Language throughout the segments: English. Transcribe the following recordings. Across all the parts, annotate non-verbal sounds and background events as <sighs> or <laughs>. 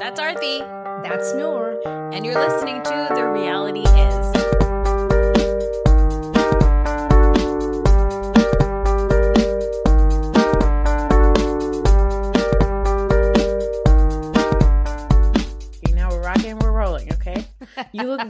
That's Arthi. That's Noor. And you're listening to The Reality Is. You look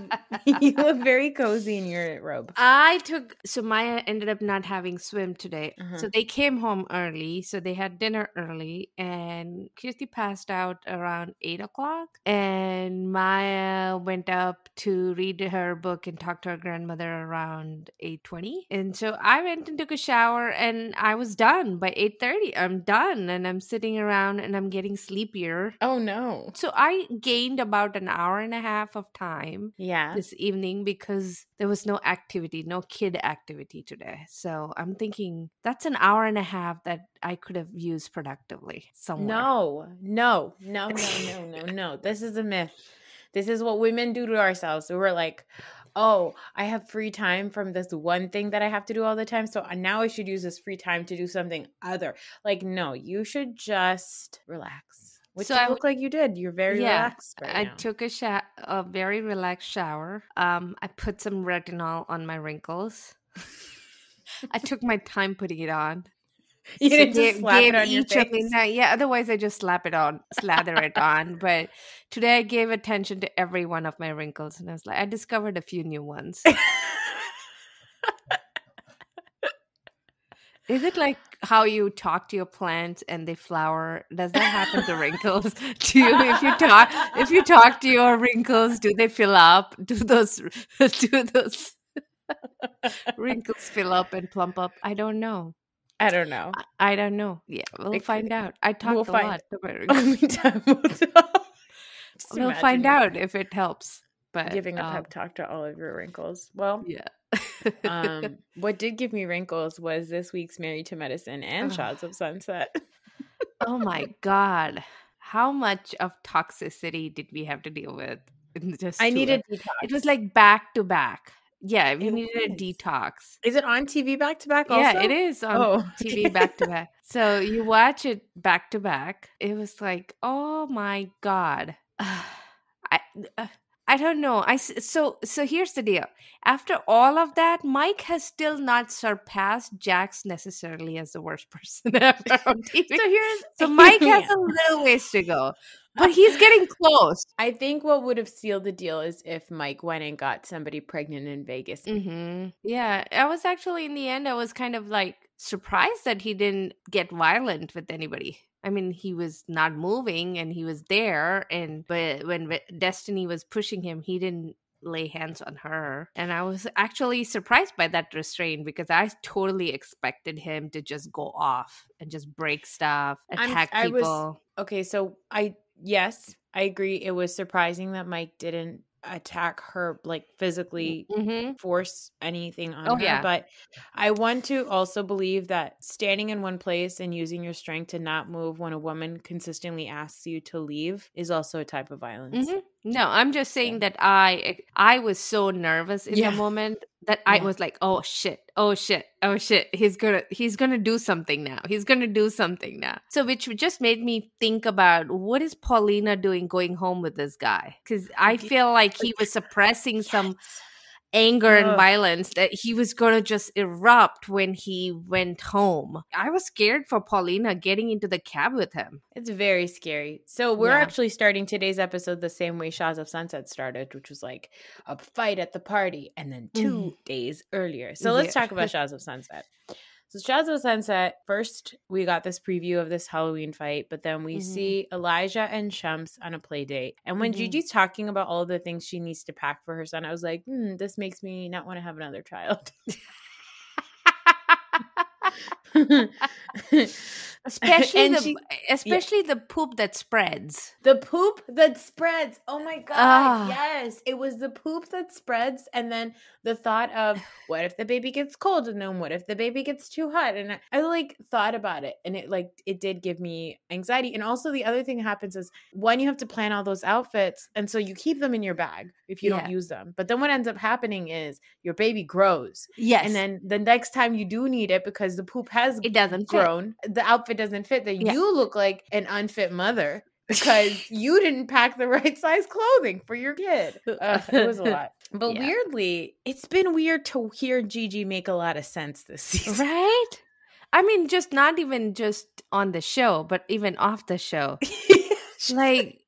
<laughs> you look very cozy in your robe. I took so Maya ended up not having swim today. Uh-huh. So they came home early. So they had dinner early and Kirsty passed out around eight o'clock. And Maya went up to read her book and talk to her grandmother around eight twenty. And so I went and took a shower and I was done by eight thirty. I'm done and I'm sitting around and I'm getting sleepier. Oh no. So I gained about an hour and a half of time Yeah. this evening because there was no activity, no kid activity today. So I'm thinking that's an hour and a half that I could have used productively somewhere. No, no, no, no, no, <laughs> no, no. This is a myth. This is what women do to ourselves. So we're like, oh, I have free time from this one thing that I have to do all the time. So uh, now I should use this free time to do something other. Like, no, you should just relax. Which So you I look like you did. You're very Yeah, relaxed right I now. took a a very relaxed shower. Um, I put some retinol on my wrinkles. I took my time putting it on. <laughs> you So didn't just slap gave it on your face. yeah, otherwise I just slap it on, slather it on. <laughs> But today I gave attention to every one of my wrinkles, and I was like, I discovered a few new ones. <laughs> Is it like how you talk to your plants and they flower? Does that happen to wrinkles? <laughs> Do you if you talk if you talk to your wrinkles, do they fill up? Do those <laughs> do those <laughs> wrinkles fill up and plump up? I don't know. I don't know. I don't know. Yeah, we'll It find out. I talked we'll a find- lot about wrinkles. We'll talk. Just We'll imagine find out if it helps. But Giving a um, pep talk to all of your wrinkles. Well, yeah. um, <laughs> what did give me wrinkles was this week's Married to Medicine and. Shahs of Sunset. oh my <laughs> god, how much of toxicity did we have to deal with? just I needed ep- It was like back to back. Yeah, we It needed a detox. Is it on TV back to back? Yeah, it is on Oh, TV back to back. <laughs> So you watch it back to back. It was like, oh my god. <sighs> I uh, I don't know. I so so here's the deal. After all of that, Mike has still not surpassed Jax necessarily as the worst <laughs> person ever <laughs> on TV. So here's So Mike has a <laughs> little ways to go, but he's getting close. I think what would have sealed the deal is if Mike went and got somebody pregnant in Vegas. Mm-hmm. Yeah, I was actually in the end. I was kind of like surprised that he didn't get violent with anybody. I mean, he was not moving and he was there, and but when Destiney was pushing him, he didn't lay hands on her. And I was actually surprised by that restraint because I totally expected him to just go off and just break stuff, I'm- attack I was- people. Okay, so I yes, I agree. It was surprising that Mike didn't attack her like physically hmm force anything on Oh, her. yeah. But I want to also believe that standing in one place and using your strength to not move when a woman consistently asks you to leave is also a type of violence. hmm No, I'm just saying that I I was so nervous in Yeah. the moment that I Yeah. was like, oh shit, oh shit, oh shit. He's gonna he's gonna do something now. He's gonna do something now. So which just made me think about what is Paulina doing going home with this guy? Because I feel like he was suppressing some anger and Ugh. violence that he was gonna just erupt when he went home. I was scared for Paulina getting into the cab with him. It's very scary. So we're Yeah. actually starting today's episode the same way Shahs of Sunset started, which was like a fight at the party, and then 2 mm-hmm. days earlier. So let's Yeah. talk about <laughs> Shahs of Sunset. So Shahs of Sunset, first we got this preview of this Halloween fight, but then we Mhm. see Elijah and Shams on a play date. And when Mhm. Gigi's talking about all the things she needs to pack for her son, I was like, hmm, this makes me not want to have another child. <laughs> <laughs> especially And the she- especially the poop that spreads. The poop that spreads. Oh my god. Ah. Yes. It was the poop that spreads and then the thought of <sighs> what if the baby gets cold and then what if the baby gets too hot? And I, I like thought about it and it like it did give me anxiety. And also the other thing that happens is one you have to plan all those outfits and so you keep them in your bag if you Yeah. don't use them. But then what ends up happening is your baby grows Yes, and then the next time you do need it because the poop has it doesn't fit. grown, the outfit doesn't fit, then Yeah. you look like an unfit mother because <laughs> you didn't pack the right size clothing for your kid. Ugh, it was a <laughs> lot. But Yeah. weirdly, it's been weird to hear Gigi make a lot of sense this <laughs> season. right? I mean, just not even just on the show, but even off the show. Like,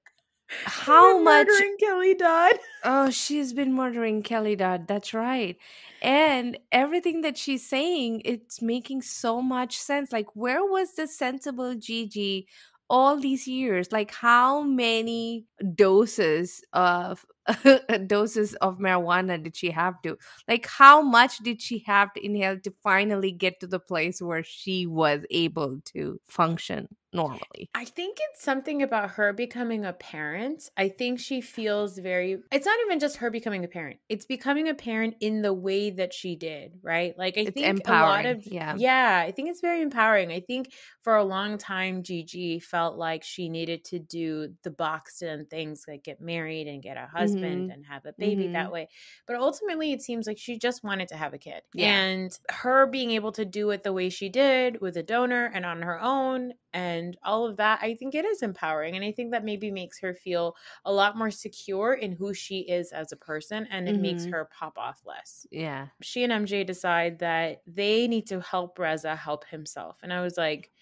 how much? murdering Kelly Dodd? <laughs> Oh, she's been murdering Kelly Dodd. That's right. And everything that she's saying, it's making so much sense. Like, where was the sensible Gigi all these years? Like, how many doses of <laughs> doses of marijuana did she have to? Like, how much did she have to inhale to finally get to the place where she was able to function normally? I think it's something about her becoming a parent. I think she feels very it's not even just her becoming a parent. It's becoming a parent in the way that she did, right? Like I It's think a lot of yeah. Yeah, I think it's very empowering. I think for a long time Gigi felt like she needed to do the boxed in things like get married and get a husband Mhm. and have a baby that way. But ultimately it seems like she just wanted to have a kid. Yeah. And her being able to do it the way she did with a donor and on her own and all of that, I think it is empowering. And I think that maybe makes her feel a lot more secure in who she is as a person and it makes Mhm. her pop off less. Yeah. She and MJ decide that they need to help Reza help himself. And I was like,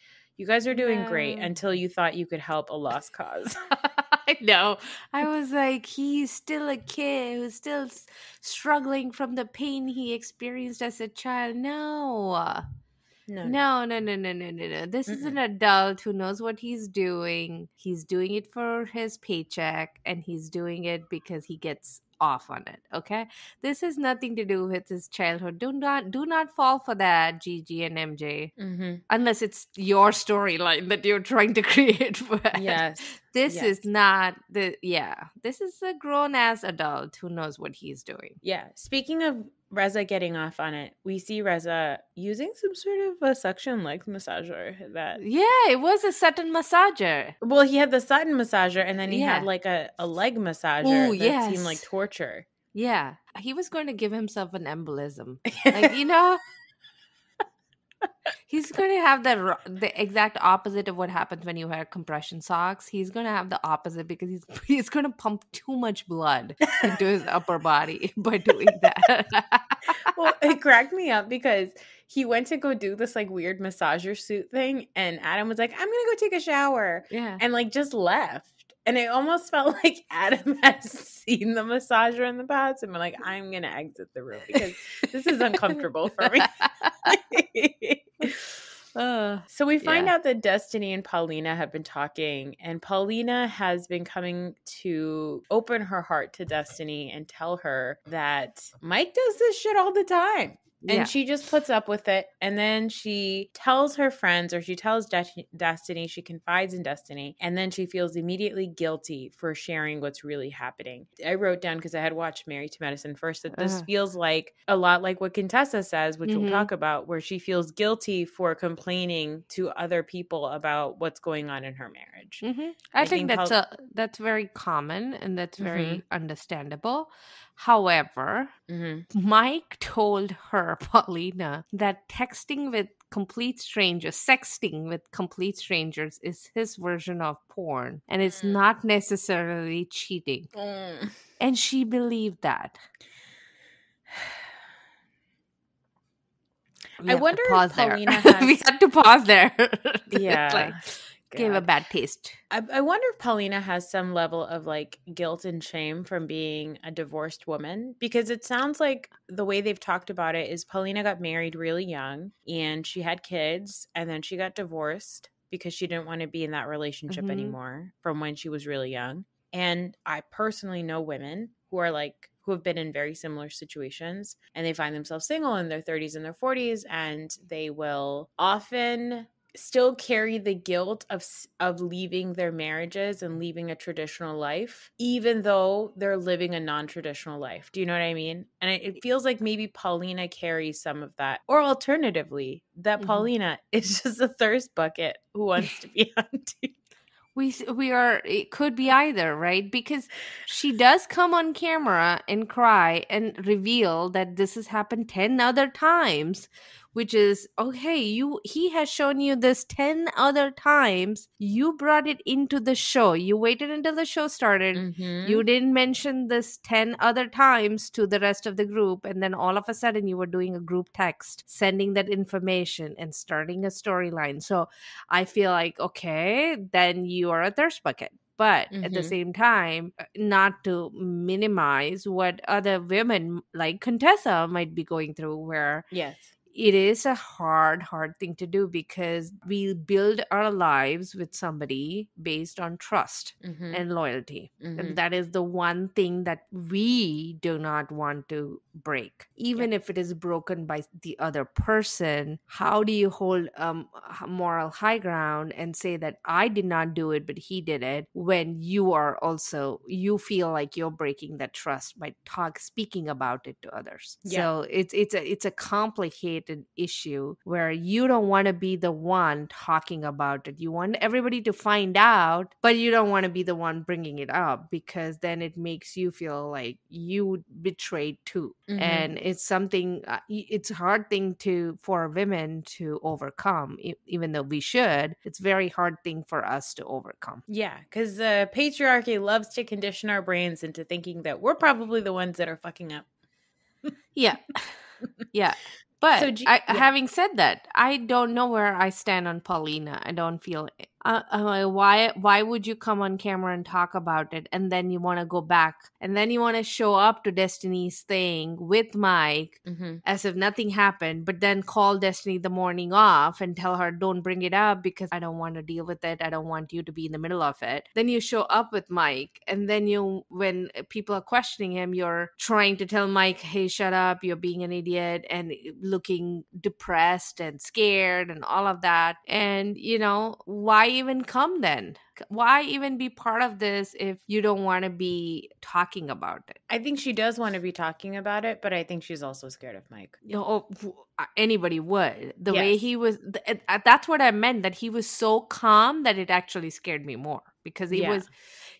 you guys are doing great until you thought you could help a lost cause. <laughs> <laughs> I know. I was like, he's still a kid who's still struggling from the pain he experienced as a child. No. no, No, no, no, no, no, no, no. This is an adult who knows what he's doing. He's doing it for his paycheck and he's doing it because he gets off on it. Okay? This has nothing to do with his childhood. Do not do not fall for that, Gigi and MJ. hmm Unless it's your storyline that you're trying to <laughs> create. But Yes. this Yes. is not the yeah. This is a grown ass adult who knows what he's doing. Yeah. Speaking of Reza getting off on it, we see Reza using some sort of a suction leg massager that Yeah, it was a Sutton massager. well, he had the Sutton massager and then he Yeah. had like a, a leg massager Ooh, that seemed like torture. Yeah, he was going to give himself an embolism. <laughs> Like you know, he's going to have the the exact opposite of what happens when you wear compression socks. He's going to have the opposite because he's <laughs> he's going to pump too much blood into his upper body <laughs> by doing that. well, it cracked me up because he went to go do this like weird massager suit thing and Adam was like, I'm gonna go take a shower yeah. and like just left. And it almost felt <laughs> like Adam had seen the massager in the past and been like, I'm gonna exit the room because this is uncomfortable for me. <laughs> Uh, So we find Yeah. out that Destiney and Paulina have been talking, and Paulina has been coming to open her heart to Destiney and tell her that Mike does this shit all the time. And yeah. she just puts up with it. And then she tells her friends, or she tells Des- Destiney, she confides in Destiney. And then she feels immediately guilty for sharing what's really happening. I wrote down because I had watched Married to Medicine first that this Uh-huh. feels like a lot like what Contessa says, which Mhm. we'll talk about, where she feels guilty for complaining to other people about what's going on in her marriage. hmm I, I think, think that's a that's very common and that's very Mhm. understandable. However, hmm Mike told her, <laughs> Paulina, that texting with complete strangers, sexting with complete strangers is his version of porn and it's Mm. not necessarily cheating. Mm. And she believed that. <sighs> We I wonder if pause there. Paulina <laughs> we has- had to pause there. <laughs> Yeah. like, gave a bad taste. I, I wonder if Paulina has some level of like guilt and shame from being a divorced woman because it sounds like the way they've talked about it is Paulina got married really young and she had kids and then she got divorced because she didn't want to be in that relationship Mhm. anymore from when she was really young. And I personally know women who are like who have been in very similar situations and they find themselves single in their 30s and their 40s and they will often still carry the guilt of of leaving their marriages and leaving a traditional life even though they're living a non-traditional life do you know what i mean and it, it feels like maybe paulina carries some of that or alternatively that Mhm. paulina <laughs> is just a thirst bucket who wants to be <laughs> on TV. we we are it could be either right because she does come on camera and cry and reveal that this has happened 10 other times which is okay you he has shown you this 10 other times you brought it into the show you waited until the show started Mhm. you didn't mention this 10 other times to the rest of the group and then all of a sudden you were doing a group text sending that information and starting a storyline so i feel like okay then you are a thirst bucket but at the Mhm. same time uh, not to minimize what other women like contessa might be going through where yes. It is a hard hard thing to do because we build our lives with somebody based on trust Mhm. and loyalty Mhm. and that is the one thing that we do not want to break even if it is broken by the other person how do you hold um a moral high ground and say that i did not do it but he did it when you are also you feel like you're breaking that trust by talk speaking about it to others Yeah. so it's it's a it's a complicated issue where you don't want to be the one talking about it. You want everybody to find out but you don't want to be the one bringing it up because then it makes you feel like you betrayed too. Mhm. and it's something uh, it's a hard thing to for women to overcome even though we should it's very hard thing for us to overcome. Yeah, because the patriarchy loves to condition our brains into thinking that we're probably the ones that are fucking up. yeah. <laughs> Yeah but So G- I, yeah. having said that i don't know where i stand on paulina i don't feel uh, uh, why why would you come on camera and talk about it and then you want to go back and then you want to show up to destiney's thing with mike Mm-hmm. as if nothing happened, but then call Destiney the morning off and tell her, don't bring it up because I don't want to deal with it. I don't want you to be in the middle of it. Then you show up with Mike, and then you, when people are questioning him, you're trying to tell Mike, hey, shut up, you're being an idiot, and looking depressed and scared and all of that. And, you know, why even come then? Why even be part of this if you don't want to be talking about it? I think she does want to be talking about it, but I think she's also scared of Mike. you know, oh, uh, anybody would. The way he was, th- uh, that's what I meant. That he was so calm that it actually scared me more because he Yeah. was,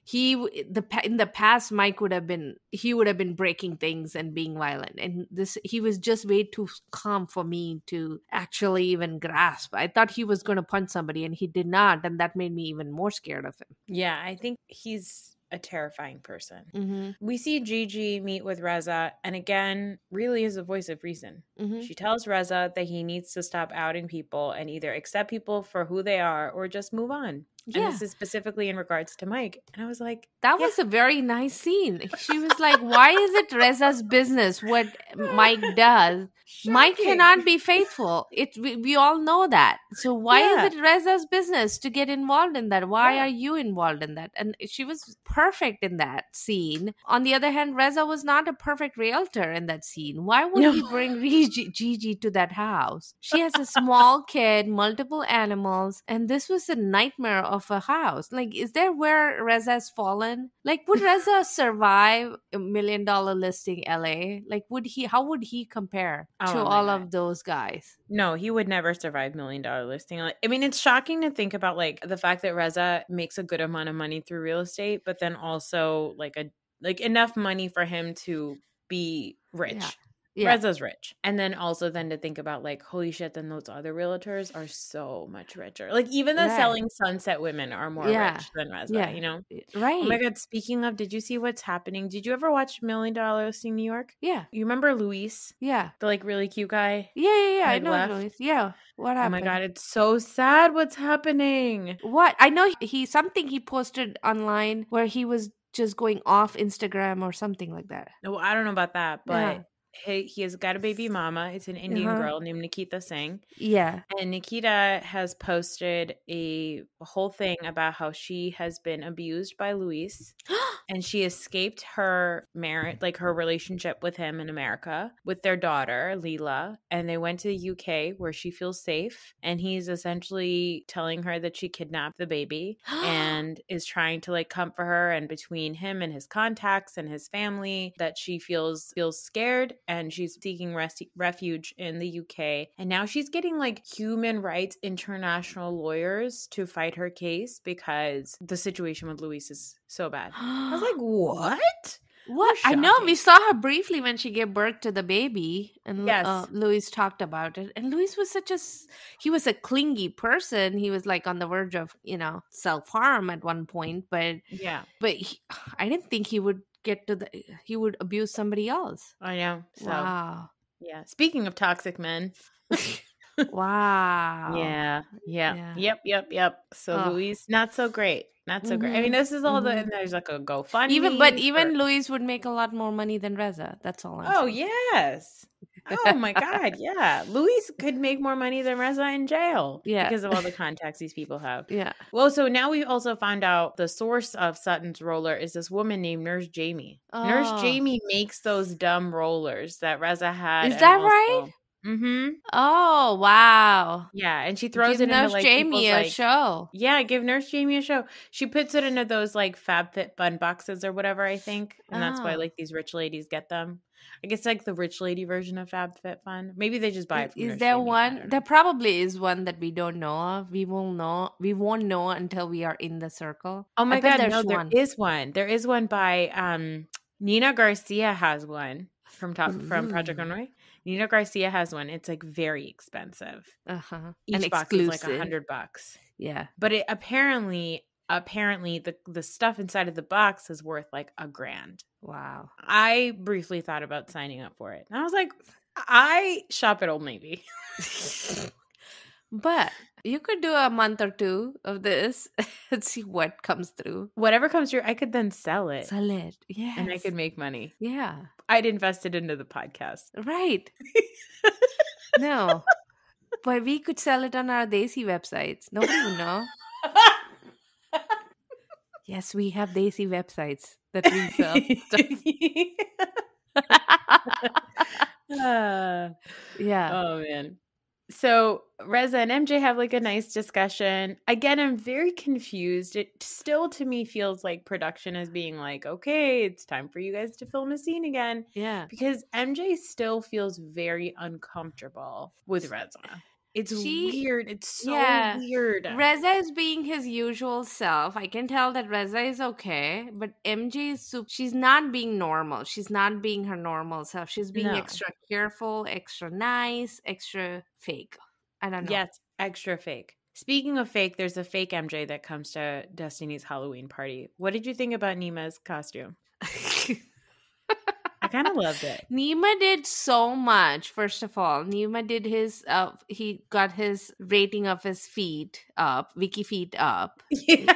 he the in the past Mike would have been he would have been breaking things and being violent, and this he was just way too calm for me to actually even grasp. I thought he was going to punch somebody, and he did not, and that made me even more scared of him. Yeah, I think he's a terrifying person. Mm-hmm. We see Gigi meet with Reza, and again, really is a voice of reason. Mm-hmm. She tells Reza that he needs to stop outing people and either accept people for who they are or just move on. Yeah. And this is specifically in regards to Mike. And I was like, That Yeah. was a very nice scene. She was like, "Why is it Reza's business what Mike <laughs> does? Mike cannot be faithful. It we, we all know that. So why Yeah. is it Reza's business to get involved in that? Why Yeah. are you involved in that?" And she was perfect in that scene. On the other hand, Reza was not a perfect realtor in that scene. Why would he bring Gigi, Gigi to that house? She has a small <laughs> kid, multiple animals, and this was a nightmare of a house. Like, is there where Reza's fallen? Like, would Reza <laughs> survive a million dollar listing LA? Like, would he? How would he compare oh to Oh my all God. of those guys? No, he would never survive million dollar listing. I mean, it's shocking to think about like the fact that Reza makes a good amount of money through real estate, but then also like a like enough money for him to be rich. Yeah. Reza's rich. And then also then to think about like, holy shit, then those other realtors are so much richer. Like even the Right. selling sunset women are more Yeah. rich than Reza, Yeah. you know? Right. Oh my god, speaking of, did you see what's happening? Did you ever watch Million Dollar Listing New York? Yeah. You remember Luis, Yeah. the like really cute guy? Yeah. Yeah. Yeah. I know. left. Luis. Yeah. What happened? Oh my god, it's so sad what's happening. What? I know he something he posted online where he was just going off Instagram or something like that. No, I don't know about that, but Yeah. He, he has got a baby mama. It's an Indian Uh-huh. girl named Nikita Singh. Yeah. And Nikita has posted a whole thing about how she has been abused by Luis <gasps> and she escaped her marriage, like her relationship with him in America with their daughter, Leela. And they went to the UK where she feels safe. And he's essentially telling her that she kidnapped the baby <gasps> and is trying to like comfort her. And between him and his contacts and his family, that she feels feels scared and she's seeking res- refuge in the UK. And now she's getting like human rights international lawyers to fight her case because the situation with Luis is so bad. I was <gasps> like, what? What I know, we saw her briefly when she gave birth to the baby, and Yes. uh, Luis talked about it. And Luis was such a he was a clingy person. He was like on the verge of you know self harm at one point, but Yeah, but he, <sighs> I didn't think he would get to the he would abuse somebody else. I know. So Wow, yeah. Speaking of toxic men. <laughs> wow, Yeah, yeah, Yeah. yep, yep, yep. So Ugh. Luis, not so great, not so great. I mean, Mhm, this is all the mhm. and there's like a GoFundMe. Even but even Luis would make a lot more money than Reza. That's all. I'm oh saying. yes, oh my <laughs> god, yeah. Luis could make more money than Reza in jail, Yeah. because of all the <laughs> contacts these people have. yeah. Well, so now we also found out the source of Sutton's roller is this woman named Nurse Jamie. Nurse Oh. Jamie makes those dumb rollers that Reza had. Is that right? Mm-hmm. Oh wow! Yeah, and she throws Give it into Nurse like Jamie a like, show. Yeah, give Nurse Jamie a show. She puts it into those like FabFitFun boxes or whatever, I think. And that's why Oh. like these rich ladies get them. I guess like the rich lady version of FabFitFun. Maybe they just buy it Is, is there I one? There probably is one that we don't know of. We won't know. We won't know until we are in the circle. Oh my god, there's no, there one. is one. There is one by um Nina Garcia has one from top from Project Ooh. Runway. Nina Garcia has one. It's like very expensive. Uh-huh. Each An box is like a hundred bucks. Yeah. But it apparently apparently the the stuff inside of the box is worth like a grand. Wow. I briefly thought about signing up for it. And I was like, I shop at Old Navy. <laughs> But you could do a month or two of this <laughs> and see what comes through. Whatever comes through, I could then sell it Sell it. Yes. and I could make money. Yeah. I'd invest it into the podcast. Right. <laughs> no. But we could sell it on our Desi websites. Nobody would know. Yes, we have Desi websites that we sell. <laughs> Ah, <laughs> yeah. oh man. So Reza and MJ have like a nice discussion. Again, I'm very confused. It still to me feels like production is being like, okay, it's time for you guys to film a scene again. yeah. because MJ still feels very uncomfortable with Reza. It's She- weird. It's so yeah. weird. Reza is being his usual self. I can tell that Reza is okay, but MJ is super, she's not being normal. She's not being her normal self. She's being No. extra careful, extra nice, extra fake. I don't know. yes, extra fake. Speaking of fake, there's a fake MJ that comes to Destiney's Halloween party. What did you think about Nema's costume? <laughs> I kind of loved it. Nema did so much. First of all, Nema did his. Uh, he got his rating of his feet up, Wiki feet up, <laughs> Yeah.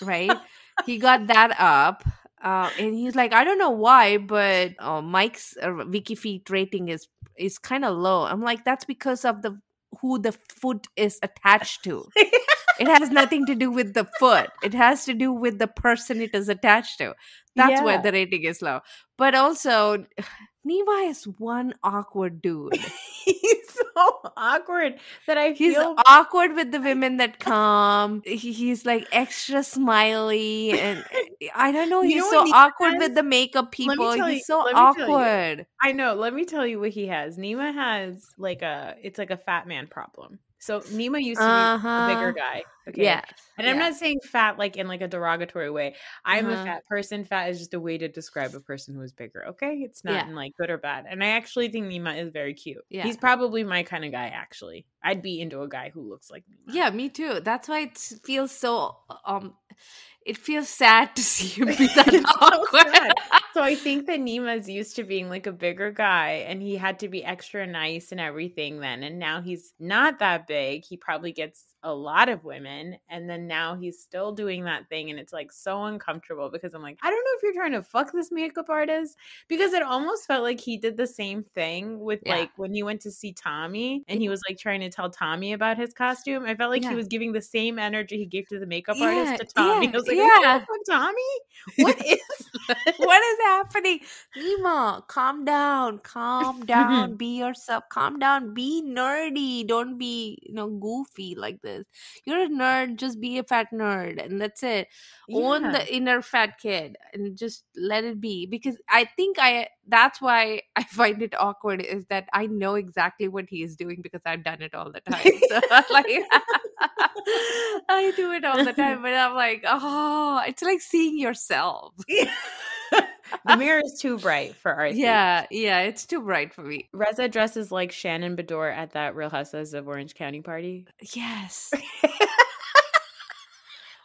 right? he got that up, uh, and he's like, I don't know why, but uh, Mike's uh, Wiki feet rating is is kind of low. I'm like, that's because of the who the foot is attached to. <laughs> it has nothing to do with the foot. It has to do with the person it is attached to. That's why the rating is low. But also, <sighs> Nema is one awkward dude. <laughs> He's so awkward that I He's feel awkward with the women that come. He, he's like extra smiley, and eh, I don't know. You He's know so awkward has? with the makeup people. He's you- so let me tell you. awkward. I know. Let me tell you what he has. Nema has like a it's like a fat man problem. So Nema used to be a bigger Uh-huh. guy. Okay. Yeah, And I'm not saying fat like in like a derogatory way. I'm a Uh-huh. fat person. Fat is just a way to describe a person who is bigger. Okay. It's not Yeah. in like good or bad. And I actually think Nema is very cute. Yeah. He's probably my kind of guy, actually. I'd be into a guy who looks like Nema. Yeah, me too. That's why it feels so. Um, it feels sad to see him be that <laughs> It's so awkward. <laughs> So I think that Nema's used to being like a bigger guy and he had to be extra nice and everything then. And now he's not that big. He probably gets a lot of women. And then now he's still doing that thing. And it's like so uncomfortable because I'm like, I don't know if you're trying to fuck this makeup artist because it almost felt like he did the same thing with Yeah. like when he went to see Tommy and he was like trying to tell Tommy about his costume. I felt like Yeah. he was giving the same energy he gave to the makeup Yeah, artist to Tommy. I was like, yeah. fuck Tommy? What <laughs> is what is happening? Nema, calm down, calm down, <laughs> be yourself, calm down, be nerdy, don't be, you know, goofy like this. You're a nerd, just be a fat nerd, and that's it. Own the inner fat kid and just let it be. Because I think I that's why <laughs> I find it awkward is that I know exactly what he is doing because I've done it all the time. So <laughs> like <laughs> I do it all the time, but I'm like, oh, it's like seeing yourself. <laughs> the mirror is too bright for Arthi. Yeah, yeah, it's too bright for me. Reza dresses like Shannon Beador at that Real Housewives of Orange County party. Yes. <laughs>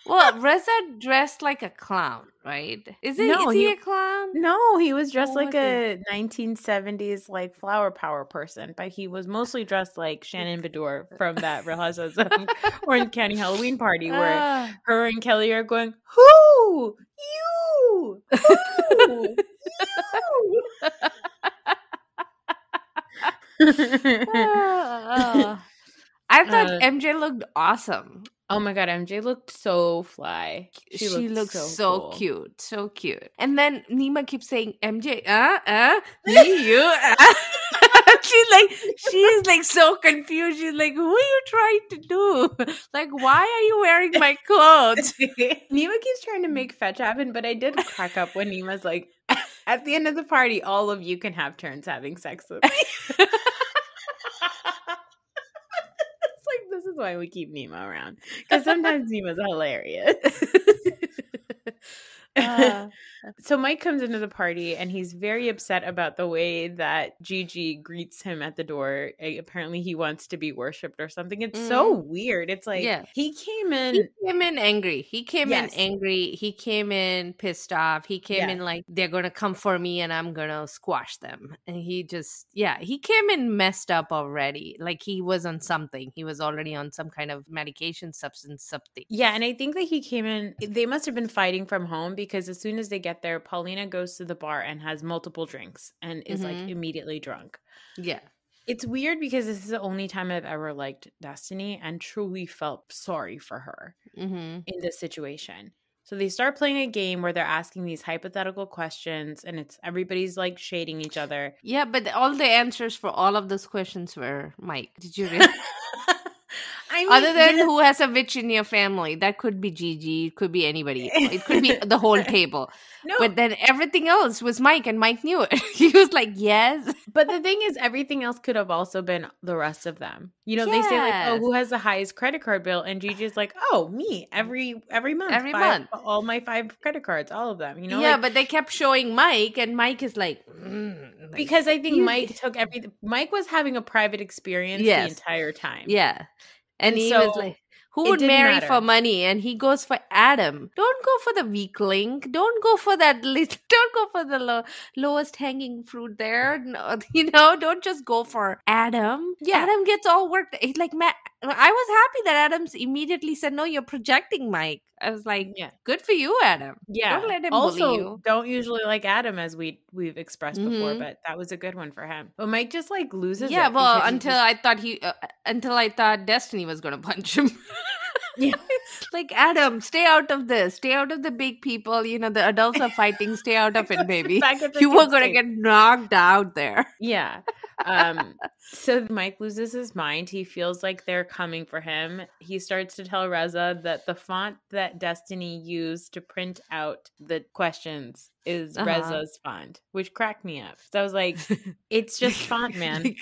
well, Reza dressed like a clown, right? Is it? No, is he, he- a clown? No, he was dressed What like was a 1970s like flower power person, but he was mostly dressed like Shannon Beador from that Real Housewives of <laughs> Orange County Halloween party where Ah. her and Kelly are going, Who? You! Who? <laughs> you! <laughs> Ah. I thought Uh, MJ looked awesome. Oh my god, MJ looked so fly. She, looked looks so, cool. cute, so cute. And then Nema keeps saying, "MJ, uh, uh, <laughs> me, you." Uh. <laughs> she's like, she's like so confused. She's like, "Who are you trying to do? Like, why are you wearing my clothes?" <laughs> Nema keeps trying to make fetch happen, but I did crack up when Nema's like, at the end of the party, all of you can have turns having sex with me. it's like, this is why we keep Nemo around. Because sometimes Nemo's hilarious. <laughs> <laughs> Uh, so Mike comes into the party and he's very upset about the way that Gigi greets him at the door. Apparently, he wants to be worshipped or something. It's so weird. It's like Yeah. he came in. he came in angry. He came Yes. in angry. He came in pissed off. He came in like they're gonna come for me and I'm gonna squash them. And he just yeah, he came in messed up already. Like he was on something. He was already on some kind of medication, substance, something. Yeah, and I think that he came in. They must have been fighting from home because as soon as they get there, Paulina goes to the bar and has multiple drinks and is like Mhm. immediately drunk. Yeah. It's weird because this is the only time I've ever liked Destiney and truly felt sorry for her Mm-hmm. in this situation. So they start playing a game where they're asking these hypothetical questions and it's everybody's like shading each other. Yeah, but all the answers for all of those questions were Mike. Did you realize? <laughs> I mean, Other than yes, who has a witch in your family, that could be Gigi, it could be anybody. It could be the whole <laughs> table. no, But then everything else was Mike, and Mike knew it. <laughs> he was like, "Yes, But the thing is, everything else could have also been the rest of them. You know, they say like, "Oh, who has the highest credit card bill?" And Gigi's like, "Oh, me every every month, Every five- month. all my five credit cards, all of them." You know, yeah." like, but they kept showing Mike, and Mike is like, mm, like, because I think you- Mike took everything. Mike was having a private experience Yes. the entire time. yeah, and, he so was like. Who would marry matter. for money? And he goes for Adam. Don't go for the weakling. Don't go for that. <laughs> Little, don't go for the low, lowest hanging fruit there. No, <laughs> you know, don't just go for Adam. Yeah. Adam gets all worked. He's like, Matt. I was happy that Adams immediately said, "No, you're projecting, Mike." I was like, Yeah, "Good for you, Adam." yeah. Don't let him also, you. don't usually like Adam as we we've expressed before, Mhm. but that was a good one for him. But Mike just like loses. yeah, it well, until just- I thought he, uh, until I thought Destiney was gonna <laughs> punch him. Yeah. <laughs> like Adam, stay out of this. Stay out of the big people. You know, the adults are fighting. Stay out of it, <laughs> baby. Back at the You were gonna get knocked out there. Yeah. Um so Mike loses his mind. He feels like they're coming for him. He starts to tell Reza that the font that Destiney used to print out the questions is Uh-huh. Reza's font, which cracked me up. So I was like, <laughs> it's just font, <laughs> man.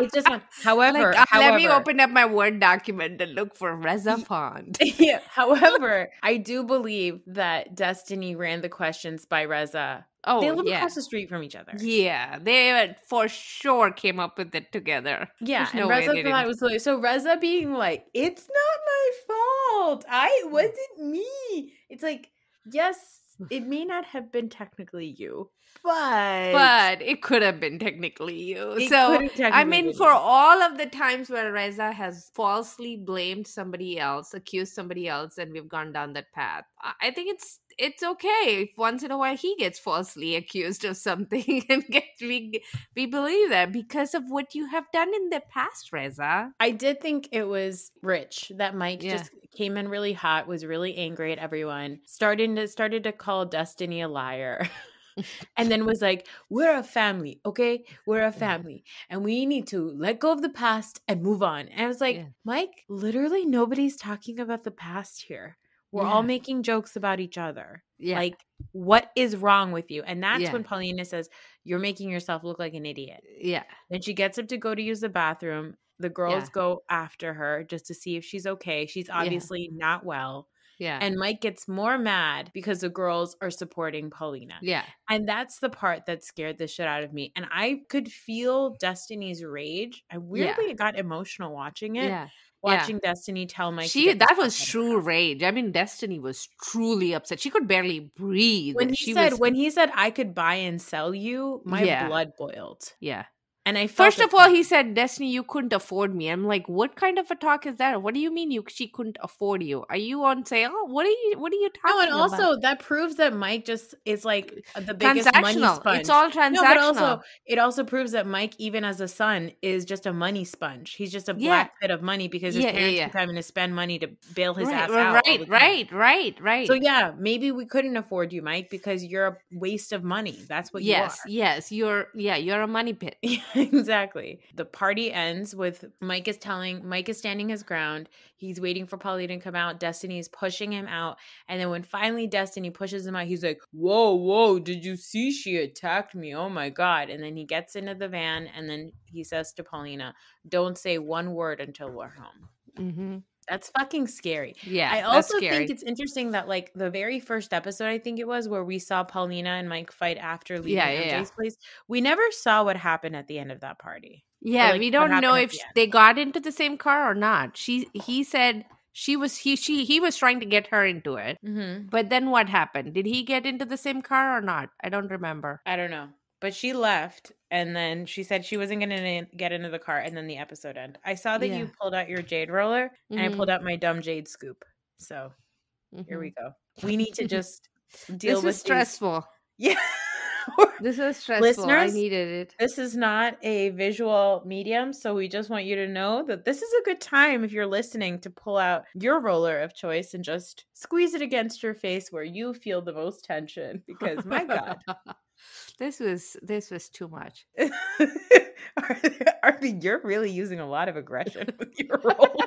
It's just font. <laughs> However, like, uh, however let me open up my Word document and look for Reza font. yeah. However, I do believe that Destiney ran the questions by Reza. Oh, they live yeah. across the street from each other. Yeah, they uh, for sure came up with it together. Yeah, There's and no Reza thought it was hilarious. So Reza being like, "It's not my fault. I Mm. wasn't me." It's like, yes, it may <laughs> not have been technically you, but But it could have been technically you. it so have I mean, been for all of the times where Reza has falsely blamed somebody else, accused somebody else, and we've gone down that path, I think it's it's okay if once in a while he gets falsely accused of something <laughs> and gets we we believe that because of what you have done in the past, Reza. I did think it was rich that Mike Yeah. just came in really hot, was really angry at everyone, started to started to call Destiney a liar. <laughs> and then was like, We're a family, okay? We're a mm-hmm. family. And we need to let go of the past and move on. And I was like, Yeah. Mike, literally nobody's talking about the past here. We're all making jokes about each other. Yeah. Like, what is wrong with you? And that's Yeah. when Paulina says, You're making yourself look like an idiot. yeah. Then she gets up to go to use the bathroom. The girls Yeah. go after her just to see if she's okay. She's obviously not well. Yeah. And Mike gets more mad because the girls are supporting Paulina. yeah. And that's the part that scared the shit out of me. And I could feel Destiney's rage. I weirdly got emotional watching it. Yeah. Watching Destiney tell my She that was out of the true rage. I mean, Destiney was truly upset. She could barely breathe. When he she said was, when he said I could buy and sell you, my Yeah. blood boiled. yeah. And I felt First of all, he said, "Destiney, you couldn't afford me." I'm like, "What kind of a talk is that? What do you mean you she couldn't afford you? Are you on sale? What are you What are you talking No, and about?" also that proves that Mike just is like the biggest money sponge. It's all transactional. No, but also it also proves that Mike, even as a son, is just a money sponge. He's just a Yeah. black pit of money because his Yeah, yeah, parents yeah. keep having to spend money to bail his right, ass right, out. all right, the time. right, right, right. So yeah, maybe we couldn't afford you, Mike, because you're a waste of money. That's what yes, you are. yes, you're yeah, you're a money pit. <laughs> <laughs> Exactly. The party ends with Mike is telling Mike is standing his ground. He's waiting for Paulina to come out. Destiney is pushing him out. And then when finally Destiney pushes him out, he's like, Whoa, whoa, did you see she attacked me? Oh my God. And then he gets into the van and then he says to Paulina, Don't say one word until we're home. hmm That's fucking scary. Yeah, I also think it's interesting that like the very first episode, I think it was where we saw Paulina and Mike fight after leaving Yeah, yeah, MJ's yeah. place. We never saw what happened at the end of that party. Yeah, like, we don't know if the they got into the same car or not. She he said she was he she he was trying to get her into it. Mm-hmm. But then what happened? Did he get into the same car or not? I don't remember. I don't know. But she left and then she said she wasn't going to get into the car and then the episode end I saw that you pulled out your jade roller and I pulled out my dumb jade scoop. So here mhm. we go. We need to just <laughs> deal This with is these- stressful. <laughs> Yeah. This is stressful. Listeners, I needed it. This is not a visual medium, so we just want you to know that this is a good time if you're listening to pull out your roller of choice and just squeeze it against your face where you feel the most tension. <laughs> Because my God, this was this was too much. <laughs> Arby, you're really using a lot of aggression <laughs> with your roller.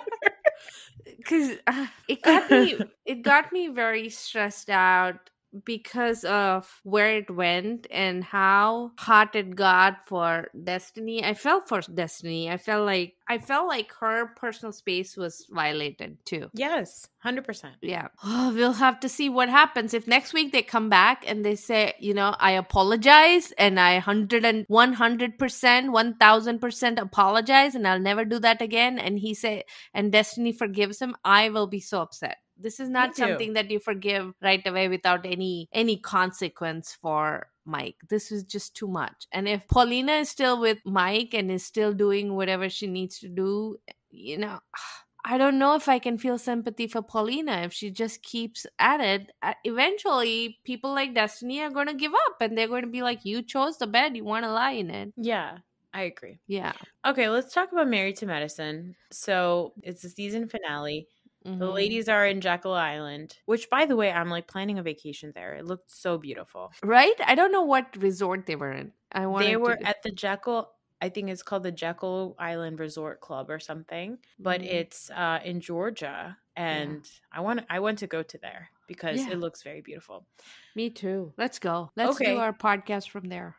because uh, it got me it got me very stressed out because of where it went and how hot it got for destiney i felt for destiney. I felt like i felt like her personal space was violated too. Yes, hundred percent. yeah. Oh, we'll have to see what happens. If next week they come back and they say you know i apologize and i 100 and 100% 1000% apologize and i'll never do that again and he say and destiney forgives him i will be so upset this is not something that you forgive right away without any any consequence for Mike. This was just too much. And if Paulina is still with Mike and is still doing whatever she needs to do, you know, <sighs> I don't know if I can feel sympathy for Paulina if she just keeps at it. Uh, Eventually, people like Destiney are going to give up and they're going to be like, You chose the bed, you want to lie in it. Yeah, I agree. Yeah. Okay, let's talk about Married to Medicine. So it's the season finale. The Mhm. ladies are in Jekyll Island, which, by the way, I'm like planning a vacation there. It looked so beautiful. Right? I don't know what resort they were in. I wanted They were to... at the Jekyll, I think it's called the Jekyll Island Resort Club or something, but Mhm. it's uh, in Georgia, and I want I want to go to there because Yeah. it looks very beautiful. Me too. Let's go. Let's Okay. do our podcast from there.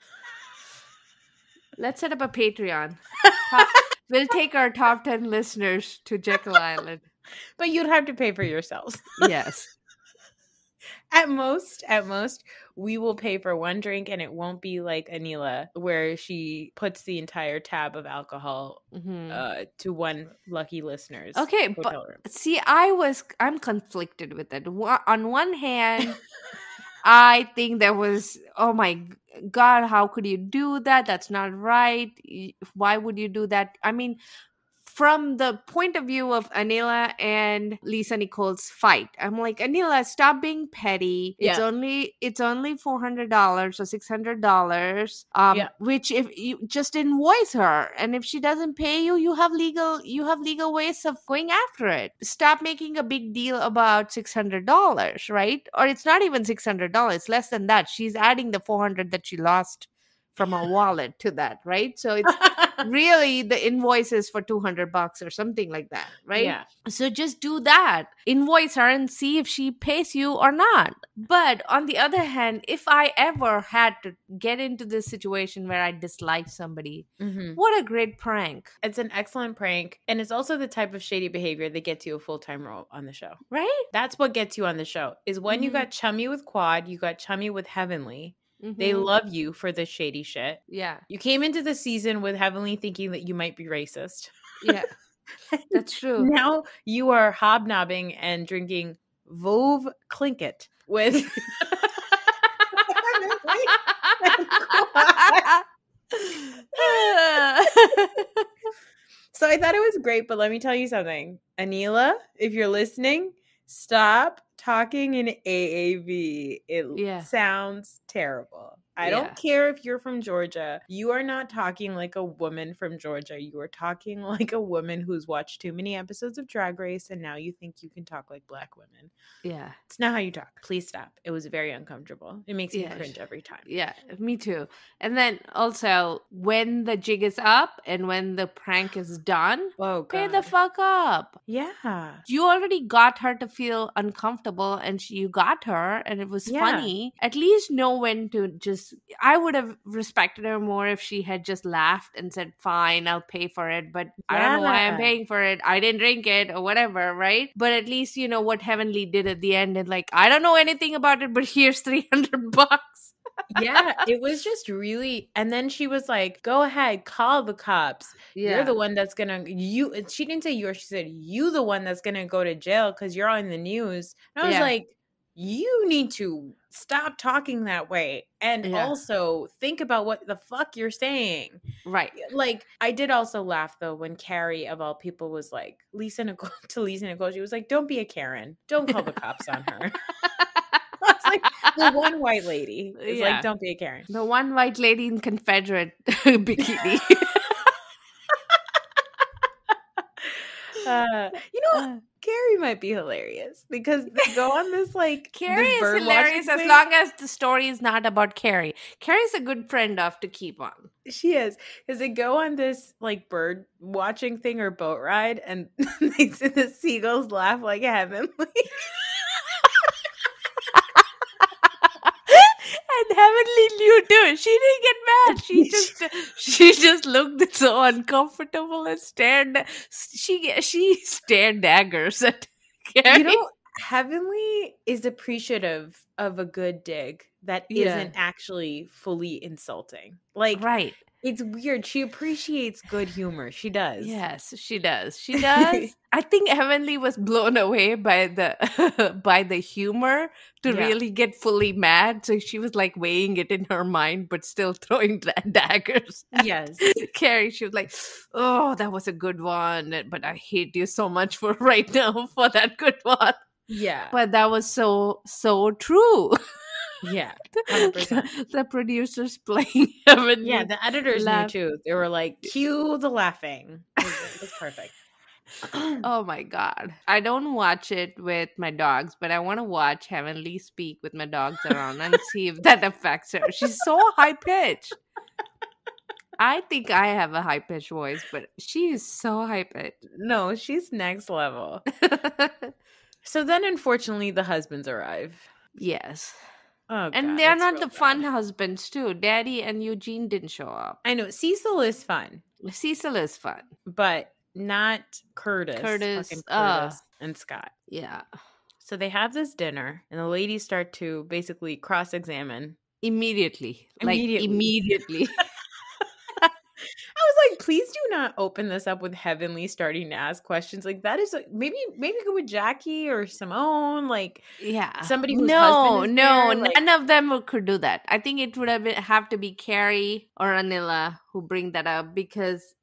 Let's set up a Patreon. <laughs> Top- we'll take our top 10 listeners to Jekyll Island. But you'd have to pay for yourselves. Yes. <laughs> at most, at most, we will pay for one drink, and it won't be like Anila, where she puts the entire tab of alcohol Mhm. uh, to one lucky listener's Okay, but- room. See, I was I'm conflicted with it. On one hand, <laughs> I think there was oh my god, how could you do that? That's not right. Why would you do that? I mean, from the point of view of Anila and Lisa Nicole's fight, I'm like, Anila, stop being petty. It's only it's only four hundred dollars or six hundred dollars. Um, Yeah. which if you just invoice her, and if she doesn't pay you, you have legal you have legal ways of going after it. Stop making a big deal about six hundred dollars, right? Or it's not even six hundred dollars, less than that. She's adding the four hundred that she lost from a wallet to that, right? So it's <laughs> really the invoice is for 200 bucks or something like that, right? Yeah. So just do that. Invoice her and see if she pays you or not. But on the other hand, if I ever had to get into this situation where I dislike somebody, Mhm. what a great prank, It's an excellent prank, and it's also the type of shady behavior that gets you a full time role on the show. right? That's what gets you on the show. Is when you Mhm. got chummy with Quad, you got chummy with Heavenly. They Mhm. love you for the shady shit. yeah, You came into the season with Heavenly thinking that you might be racist. yeah. <laughs> That's true. Now you are hobnobbing and drinking Veuve Clicquot with <laughs> <laughs> So I thought it was great, but let me tell you something. Anila, if you're listening, stop talking in AAV. It Yeah. sounds terrible. I Yeah. don't care if you're from Georgia. You are not talking like a woman from Georgia. You are talking <laughs> like a woman who's watched too many episodes of Drag Race and now you think you can talk like black women. yeah, It's not how you talk. Please stop. It was very uncomfortable. It makes me Yeah. cringe every time. yeah, me too. And then also when the jig is up and when the prank is done, Oh, pay the fuck up. Yeah. You already got her to feel uncomfortable and she, you got her and it was Yeah. funny. At least know when to just I would have respected her more if she had just laughed and said, Fine, I'll pay for it, but I don't know why I'm paying for it. I didn't drink it or whatever, right? But at least you know what Heavenly did at the end and like, I don't know anything about it, but here's <laughs> 300 bucks. yeah, <laughs> it was just really. And then she was like, "Go ahead, call the cops. You're the one that's gonna you." She didn't say you. She said you, the one that's gonna go to jail because you're on the news. And I was Yeah. like, you need to stop talking that way, and Yeah. also think about what the fuck you're saying. right. Like, I did also laugh though when Carrie of all people was like Lisa Nicole <laughs> to Lisa Nicole. She was like, "Don't be a Karen. Don't call the cops on her." <laughs> Like, the one white lady is Yeah. like, "Don't be a Karen." The one white lady in Confederate <laughs> bikini. Uh, you know, Uh, Carrie might be hilarious because they go on this like Carrie this is hilarious as long as the story is not about Carrie. Carrie's a good friend off to keep on. She is because they go on this like bird watching thing or boat ride, and <laughs> they see the seagulls laugh like heavenly. <laughs> Heavenly knew too. She didn't get mad. She <laughs> just she just looked <laughs> so uncomfortable and stared. She she stared daggers at <laughs> Carrie. you know, heavenly is appreciative of a good dig that Yeah. not actually fully insulting. Like right? It's weird. She appreciates good humor. She does. Yes, she does. She <laughs> does. I think Heavenly was blown away by the <laughs> by the humor to Yeah. really get fully mad. So she was like weighing it in her mind, but still <laughs> throwing da- daggers. Yes. Carrie, she was like, "Oh, that was a good one, eh, but I hate you so much for right now for that good one." Yeah. But that was so so true. Yeah. <laughs> 100%. the producers <laughs> playing Heavenly. Yeah, the editors laugh. knew too. They were like, cue the laughing. It was, it was perfect. <clears throat> Oh my god. I don't watch it with my dogs, but I want to watch Heavenly speak with my dogs around and see if that affects her. She's so high pitched. I think I have a high pitched voice, but she is so high pitched. no, she's next level. <laughs> So then, unfortunately, the husbands arrive. yes. Oh, And God, they're not the bad. fun husbands, too. Daddy and Eugene didn't show up. I know Cecil is fun, Cecil is fun. but not Curtis. Curtis, fucking uh. Curtis and Scott. Yeah. So they have this dinner, and the ladies start to basically cross examine. Immediately. Like Immediately. <laughs> immediately. I was like, please do not open this up with Heavenly starting to ask questions. Like that is like, maybe maybe go with Jackie or Simone. Like Yeah. Somebody whose no, husband no, there, like- none of them could do that. I think it would have been, have to be Carrie or Anila who bring that up because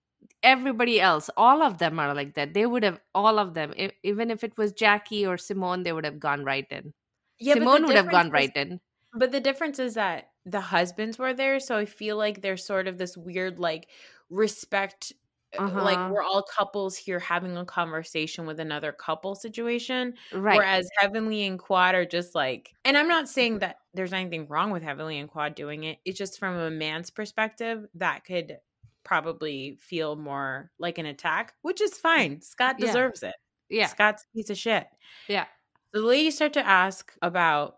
everybody else, all of them are like that. They would have all of them, e- even if it was Jackie or Simone, they would have gone right in. yeah, Simone would have gone right in. But the difference is that the husbands were there, so I feel like there's sort of this weird like respect. uh, Like Uh-huh. we're all couples here having a conversation with another couple situation. Right. Whereas Heavenly and Quad are just like, and I'm not saying that there's anything wrong with Heavenly and Quad doing it. It's just from a man's perspective that could probably feel more like an attack, which is fine. Scott Yeah. deserves it. Yeah. Scott's a piece of shit. Yeah. The ladies start to ask about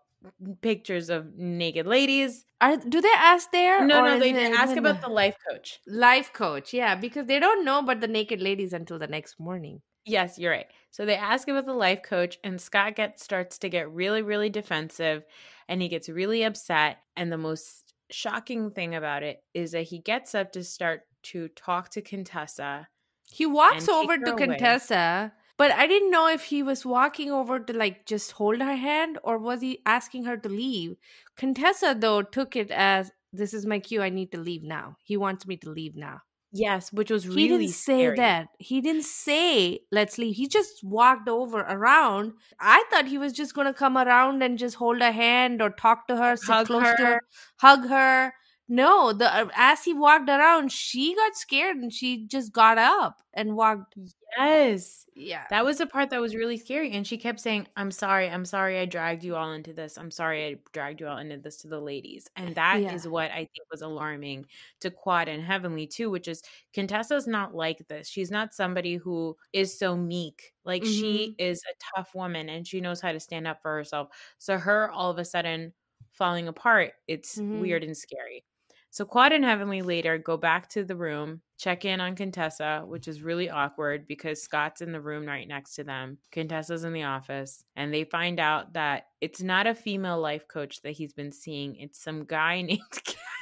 pictures of naked ladies. Are, do they ask there? No, no, they ask about the life coach. life coach. Yeah, because they don't know about the naked ladies until the next morning. Yes, you're right. So they ask about the life coach, and Scott gets starts to get really, really defensive, and he gets really upset. And the most shocking thing about it is that he gets up to start to talk to Contessa. He walks over to away. Contessa, but I didn't know if he was walking over to like just hold her hand or was he asking her to leave. Contessa though took it as this is my cue. I need to leave now. He wants me to leave now. Yes, which was really he didn't say scary. that. He didn't say let's leave. He just walked over around. I thought he was just gonna come around and just hold her hand or talk to her, sit Hug close to her. her, hug her. No, the uh, as he walked around, she got scared and she just got up and walked. Yes. Yeah, That was the part that was really scary. And she kept saying, I'm sorry. I'm sorry I dragged you all into this. I'm sorry I dragged you all into this to the ladies. And <laughs> that is Yeah. what I think was alarming to Quad and Heavenly, too, which is Contessa's not like this. She's not somebody who is so meek. Like, she is a tough woman and she knows how to stand up for herself. So, her all of a sudden falling apart, it's Mhm. weird and scary. So Quad and Heavenly later go back to the room, check in on Contessa, which is really awkward because Scott's in the room right next to them. Contessa's in the office, and they find out that it's not a female life coach that he's been seeing. It's some guy <laughs> named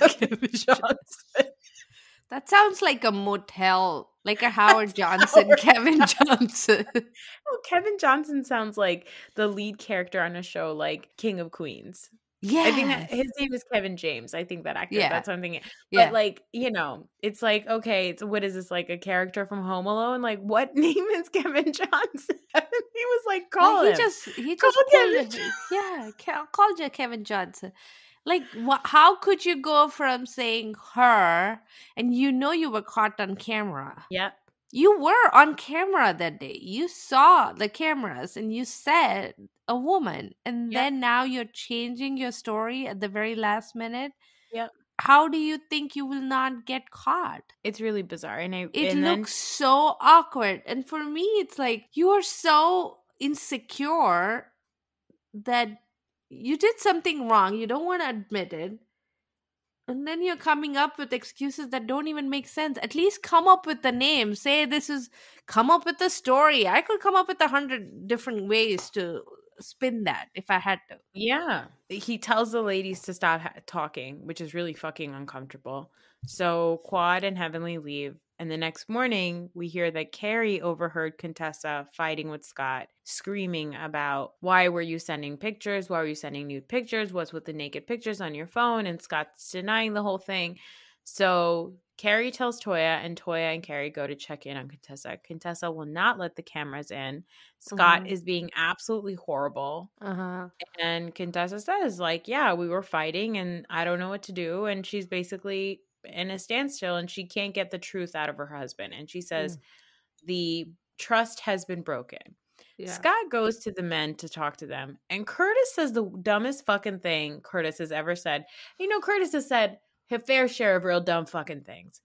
Kevin <laughs> Johnson. that sounds like a motel, like a <laughs> Howard Johnson, Kevin Johnson. Oh, Kevin Johnson sounds like the lead character on a show like King of Queens. Yeah, I think that his name is Kevin James. I think that actor. Yeah. That's what I'm thinking. yeah. But like, you know, it's like, okay, so what is this like a character from Home Alone? Like, what <laughs> name is Kevin Johnson? <laughs> he was like, call Like, him. he just he Call just Kevin pulled <laughs> yeah, called you Kevin Johnson. Like, wha how could you go from saying her and you know you were caught on camera? yeah, You were on camera that day. You saw the cameras and you said a woman, and Yep. then now you're changing your story at the very last minute. yeah How do you think you will not get caught? it's really bizarre. And I It and then- looks so awkward. And for me, it's like you are so insecure that you did something wrong. You don't want to admit it. And then you're coming up with excuses that don't even make sense. At least come up with the name. Say this is, come up with the story. I could come up with a hundred different ways to spin that if I had to. yeah, he tells the ladies to stop ha- talking, which is really fucking uncomfortable. So Quad and Heavenly leave. And the next morning, we hear that Carrie overheard Contessa fighting with Scott, screaming about why were you sending pictures? Why were you sending nude pictures? What's with the naked pictures on your phone? And Scott's denying the whole thing. So Carrie tells Toya, and Toya and Carrie go to check in on Contessa. Contessa will not let the cameras in. Scott Mhm. is being absolutely horrible. Uh huh. And Contessa says, like, yeah, we were fighting and I don't know what to do. And she's basically in a standstill and she can't get the truth out of her husband. And she says, the trust has been broken. Yeah. Scott goes to the men to talk to them. And Curtis says the dumbest fucking thing Curtis has ever said. You know, Curtis has said a fair share of real dumb fucking things.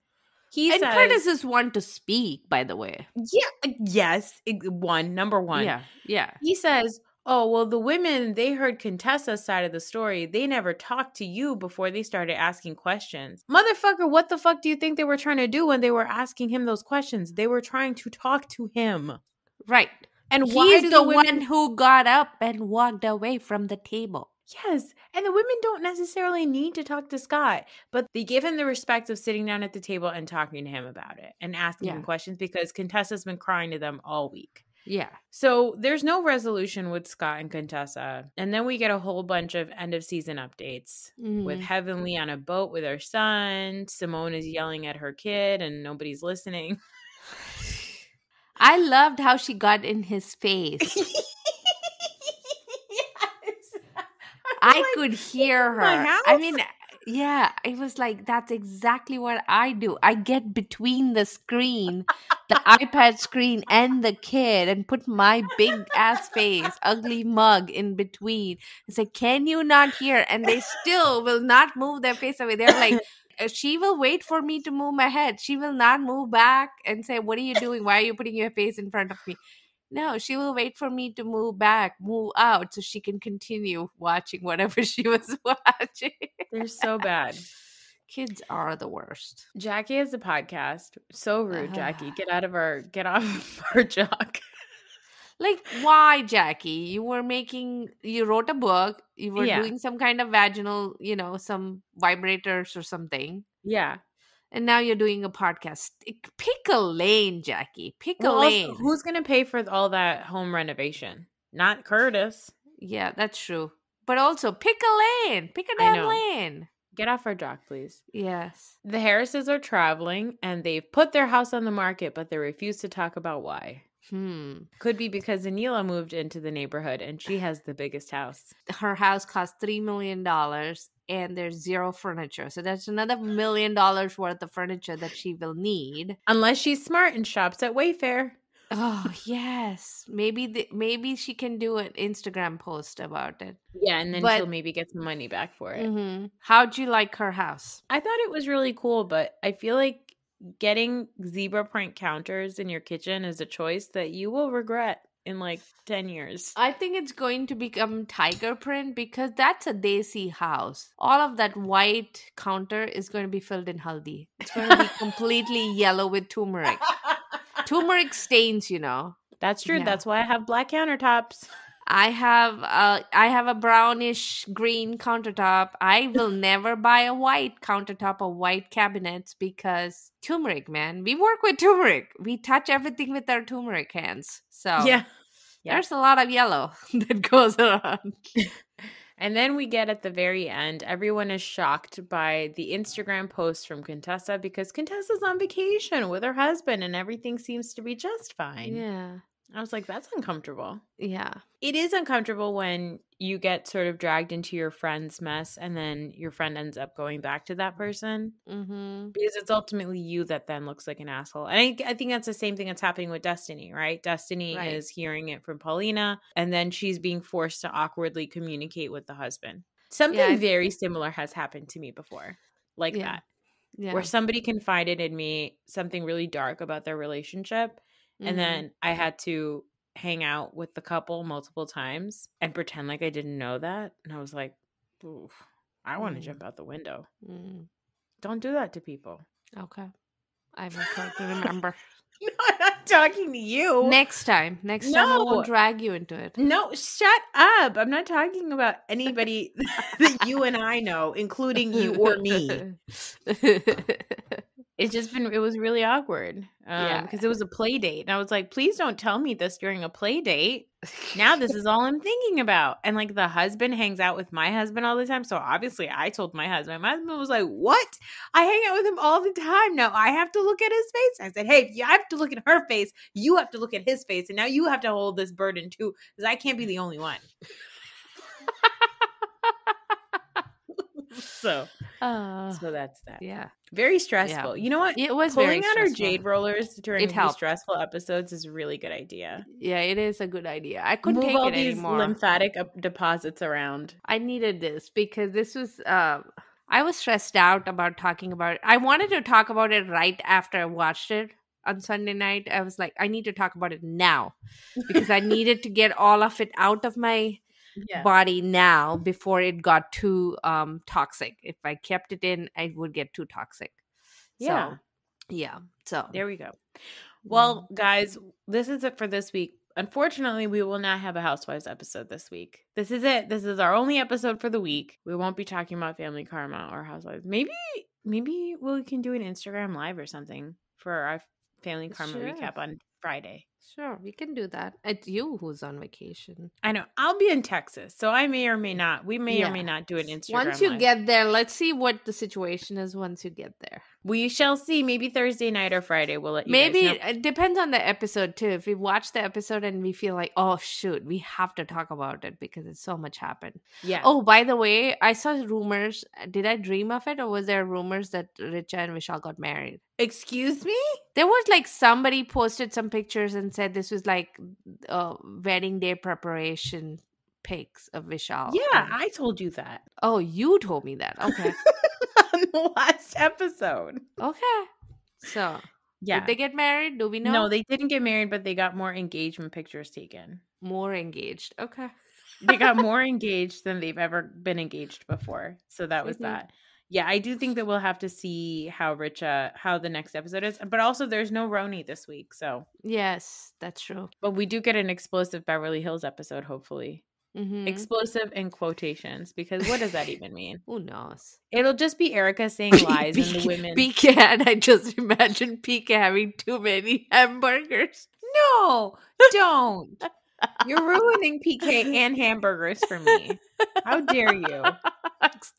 He and says, Curtis is one to speak, by the way. yeah, yes, one, number one. Yeah. Yeah. He says, Oh, well, the women, they heard Contessa's side of the story. They never talked to you before they started asking questions. Motherfucker, what the fuck do you think they were trying to do when they were asking him those questions? They were trying to talk to him. Right. And He's the, the women- one who got up and walked away from the table. Yes. And the women don't necessarily need to talk to Scott, but they give him the respect of sitting down at the table and talking to him about it and asking him questions because Contessa's been crying to them all week. Yeah. So there's no resolution with Scott and Contessa. And then we get a whole bunch of end of season updates with Mhm. Heavenly on a boat with her son. Simone is yelling at her kid and nobody's listening. I loved how she got in his face. <laughs> yes. I could hear her. I mean, yeah, it was like that's exactly what I do. I get between the screen, the <laughs> iPad screen, and the kid, and put my big ass face, ugly mug in between. and say, "Can you not hear?" And they still will not move their face away. They're like. <laughs> "Uh, She will wait for me to move my head. She will not move back and say, What are you doing? Why are you putting your face in front of me? No, she will wait for me to move back, move out, so she can continue watching whatever <laughs> she was <laughs> watching. They're so bad. Kids are the worst. Jackie has a podcast. So rude, Jackie. Get out of our get off of our <laughs> jock. Like, why, Jackie? You were making, you wrote a book, you were Yeah. doing some kind of vaginal, you know, some vibrators or something, Yeah. And now you're doing a podcast. Pick a lane, Jackie. Pick a Well, also, lane. who's gonna pay for all that home renovation? Not Curtis. yeah, that's true. But also, pick a lane. Pick a damn lane. Get off our jock, please. Yes. The Harrises are traveling and they've put their house on the market, but they refuse to talk about why. Hmm. Could be because Anila moved into the neighborhood and she has the biggest house. her house costs three million dollars and there's zero furniture so that's another million dollars worth of furniture that she will need Unless she's smart and shops at Wayfair. oh yes maybe the, maybe she can do an instagram post about it Yeah, and then But- she'll maybe get some money back for it. hmm how'd you like her house I thought it was really cool, but I feel like getting zebra print counters in your kitchen is a choice that you will regret in like 10 years. i think it's going to become tiger print because that's a desi house all of that white counter is going to be filled in haldi it's going to be completely <laughs> yellow with turmeric turmeric stains you know That's true. Yeah. That's why I have black countertops. I have uh I have a brownish green countertop. I will <laughs> never buy a white countertop or white cabinets because turmeric, man. We work with turmeric. We touch everything with our turmeric hands. So Yeah. Yeah. there's a lot of yellow <laughs> that goes around. <laughs> And then we get at the very end, everyone is shocked by the Instagram post from Contessa because Contessa's on vacation with her husband and everything seems to be just fine. Yeah. I was like, that's uncomfortable. Yeah. It is uncomfortable when you get sort of dragged into your friend's mess and then your friend ends up going back to that person Mm-hmm. because it's ultimately you that then looks like an asshole. And I, I think that's the same thing that's happening with Destiney, right? Destiney Right. is hearing it from Paulina and then she's being forced to awkwardly communicate with the husband. Something I- very similar has happened to me before, like Yeah. that, Yeah. where somebody confided in me something really dark about their relationship and Mhm. then I had to hang out with the couple multiple times and pretend like I didn't know that. And I was like, Oof, I want to Mm. jump out the window. Mm. Don't do that to people. Okay. I will to remember. <laughs> No, I'm not talking to you. next time. Next time I No. won't drag you into it. no, shut up. I'm not talking about anybody <laughs> <laughs> that you and I know, including you or me. It's just been, it was really awkward. Um, Yeah. Because it was a play date. And I was like, please don't tell me this during a play date. now this <laughs> is all I'm thinking about. And like the husband hangs out with my husband all the time. So obviously I told my husband. My husband was like, What? I hang out with him all the time. Now I have to look at his face. I said, Hey, i have to look at her face, you have to look at his face. And now you have to hold this burden too, because I can't be the only one. So Uh, so that's that. yeah. Very stressful. You know what? It was very Pulling out our jade rollers during It these stressful episodes is a really good idea. Yeah, it is a good idea. I couldn't Move take all it these anymore. lymphatic deposits around. I needed this because this was uh I was stressed out about talking about it. I wanted to talk about it right after I watched it on Sunday night. I was like, I need to talk about it now because I needed to get all of it out of my Yeah. body now before it got too um toxic. If I kept it in, I would get too toxic. Yeah. So, yeah. So There we go. Mm-hmm. Well, guys, this is it for this week. Unfortunately, we will not have a Housewives episode this week. This is it. This is our only episode for the week. We won't be talking about Family Karma or Housewives. Maybe, maybe we can do an Instagram live or something for our Family Karma Sure. recap on Friday. Sure, we can do that. It's you who's on vacation. I know I'll be in Texas, so I may or may not. We may Yeah. or may not do an Instagram. Once you live. get there, let's see what the situation is once you get there. We shall see. Maybe Thursday night or Friday. We'll let you Maybe it depends on the episode too. If we watch the episode and we feel like, oh shoot, we have to talk about it because it's so much happened. Yeah. Oh, by the way, I saw rumors. Did I dream of it, or was there rumors that Richa and Vishal got married? excuse me. There was like somebody posted some pictures and said this was like uh, wedding day preparation pics of Vishal. Yeah, and- I told you that oh, you told me that. Okay. <laughs> <laughs> the last episode. okay. So, Yeah. did they get married? Do we know? No, they didn't get married, but they got more engagement pictures taken. more engaged. Okay. They got <laughs> more engaged than they've ever been engaged before. So that was Mhm. that. Yeah, I do think that we'll have to see how rich Richa, how the next episode is. But also, there's no Roni this week. So, Yes, that's true. but we do get an explosive Beverly Hills episode, hopefully. Mm-hmm. Explosive in quotations, because what does that <laughs> even mean? Who knows? It'll just be Erika saying lies and the women. Pecan. <laughs> I just imagine Pecan having too many hamburgers. No, don't. <laughs> You're ruining PK and <laughs> hamburgers for me. How dare you?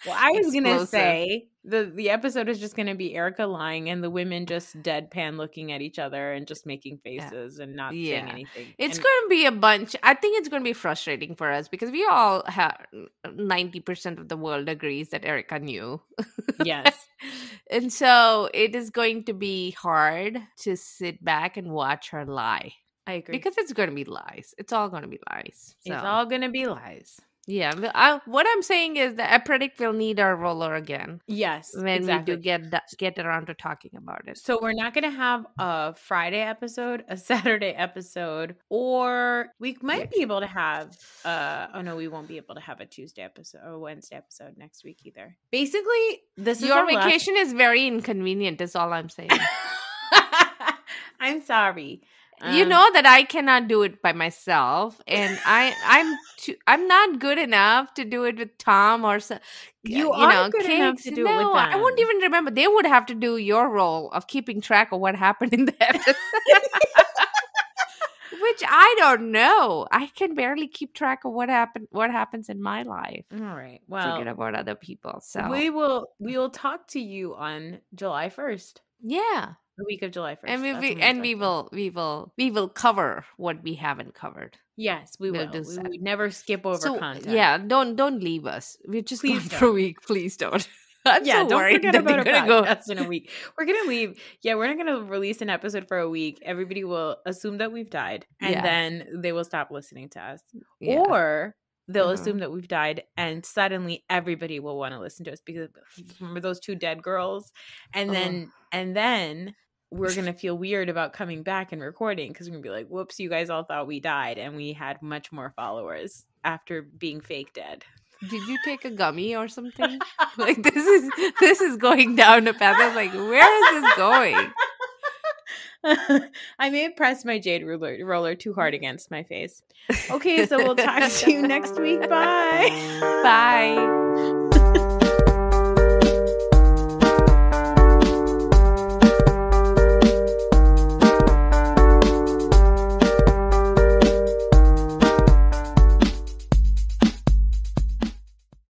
Well, I was gonna say the the episode is just gonna be Erika lying and the women just deadpan looking at each other and just making faces and not saying anything. It's And- going to be a bunch. I think it's going to be frustrating for us because we all have 90% of the world agrees that Erika knew. yes, <laughs> and so it is going to be hard to sit back and watch her lie I agree. because it's going to be lies. It's all going to be lies. So, it's all gonna be lies. yeah. I, what I'm saying is that I predict we'll need our roller again Yes, when exactly. we do get get around to talking about it. So we're not going to have a Friday episode, a <laughs> Saturday episode, or we might be able to have uh oh no, we won't be able to have a Tuesday episode or Wednesday episode next week either. Basically, this is Your last- vacation is very inconvenient. Is all I'm saying. <laughs> I'm sorry. You Um, know that I cannot do it by myself, and I I'm too, I'm not good enough to do it with Tom or so. You are good enough to do it with no, I won't even remember. They would have to do your role of keeping track of what happened in the <laughs> episode. Which I don't know. I can barely keep track of what happened. What happens in my life? All right. Well, Forget about other people. So we will we will talk to you on July 1st. yeah, The week of July 1st. and we, and we will we will we will cover what we haven't covered. Yes, we we'll will. We, never skip over so content. yeah, don't don't leave us. We're just Please gone for a week. Please don't. <laughs> I'm yeah, so don't worried forget about our gonna go. podcast in a week. We're gonna leave. Yeah, we're not gonna release an episode for a week. Everybody will assume that we've died, and Yeah. then they will stop listening to us, Yeah. or they'll Uh-huh. assume that we've died, and suddenly everybody will want to listen to us because remember those two dead girls, and Uh-huh. then and then we're gonna <laughs> feel weird about coming back and recording because we're gonna be like, "Whoops, you guys all thought we died, and we had much more followers after being fake dead." Did you take a gummy or something? <laughs> <laughs> like this is this is going down a path. I was like, where is this going? I may have pressed my jade roller, roller too hard against my face. Okay, so we'll talk to you next week. Bye. Bye.